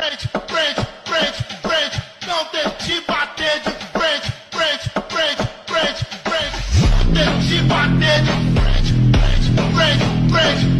Bridge, bridge, bridge, bridge, não deixe bater Bridge, bridge, bridge, bridge, bridge, frente, não deixe Bridge, bridge, bridge, bridge.